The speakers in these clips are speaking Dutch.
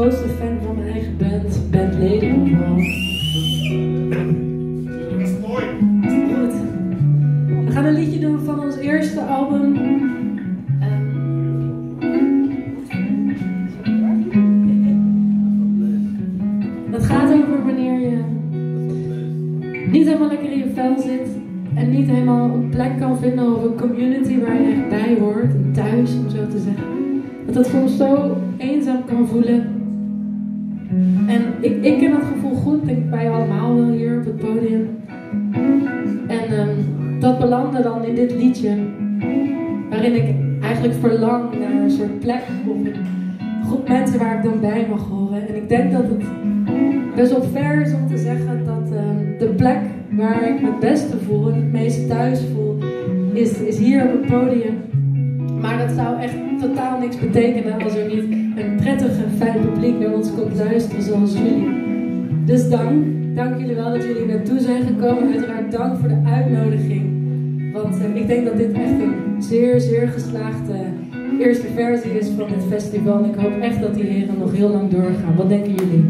grootste fan van mijn eigen band, bandleden. Dat is mooi. Goed. We gaan een liedje doen van ons eerste album. Ehm, Dat gaat over wanneer je niet helemaal lekker in je vel zit en niet helemaal een plek kan vinden of een community waar je echt bij hoort, thuis om zo te zeggen. Dat het soms zo eenzaam kan voelen. En ik, ik ken dat gevoel goed, denk ik wij allemaal wel hier op het podium. En ehm, dat belandde dan in dit liedje, waarin ik eigenlijk verlang naar een soort plek of een groep mensen waar ik dan bij mag horen. En ik denk dat het best wel ver is om te zeggen dat ehm, de plek waar ik me het beste voel en het meeste thuis voel, is, is hier op het podium. Maar dat zou echt totaal niks betekenen als er niet een prettig en fijn publiek naar ons komt luisteren zoals jullie. Dus dank. Dank jullie wel dat jullie naartoe zijn gekomen. Uiteraard dank voor de uitnodiging. Want eh, ik denk dat dit echt een zeer, zeer geslaagde eerste versie is van dit festival. En ik hoop echt dat die heren nog heel lang doorgaan. Wat denken jullie?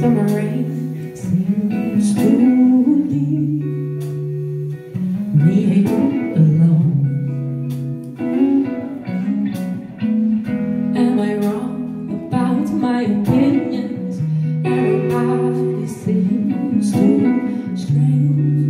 Summer rain seems to leave me alone. Am I wrong about my opinions? Everybody seems to strengthen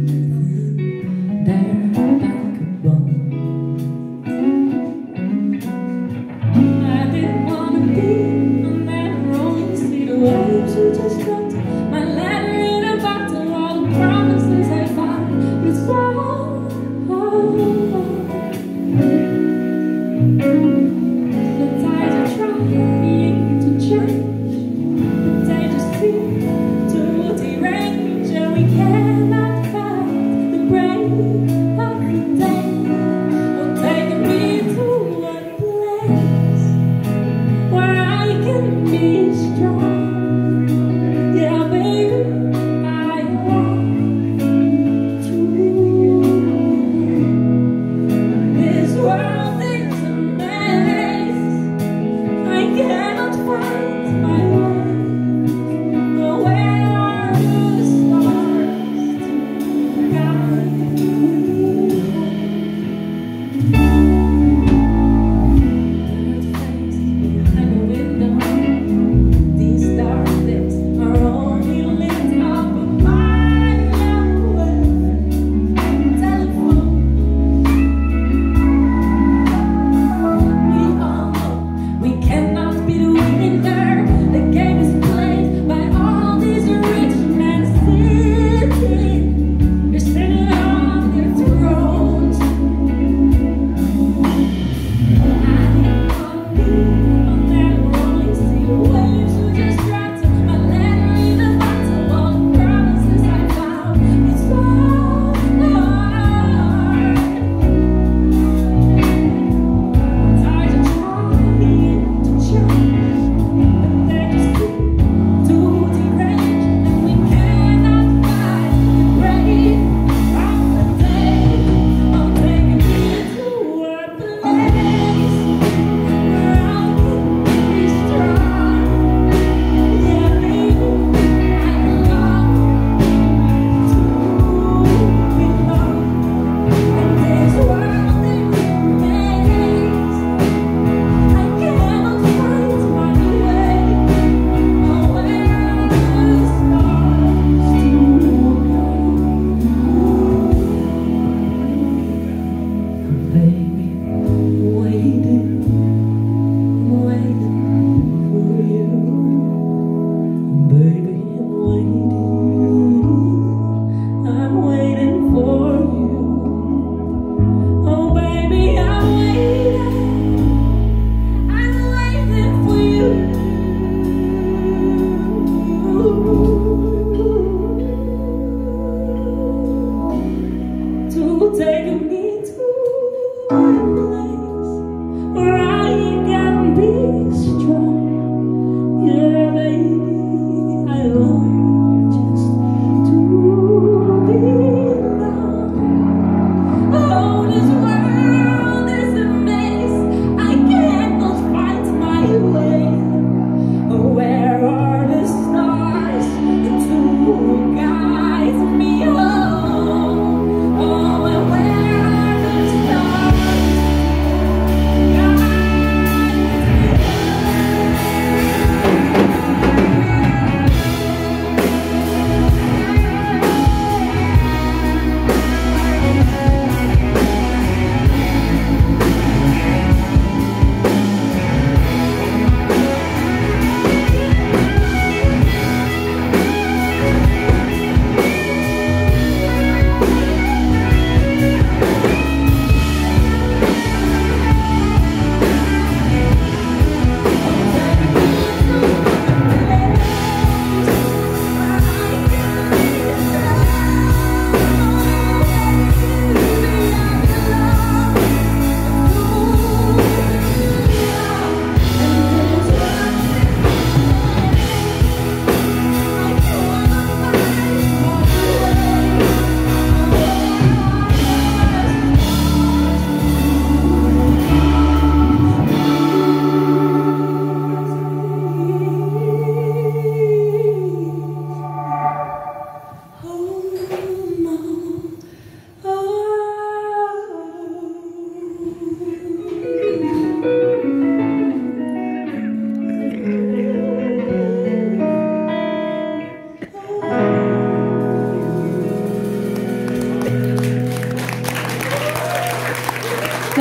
take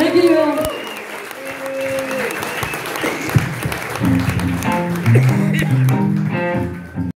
Ne?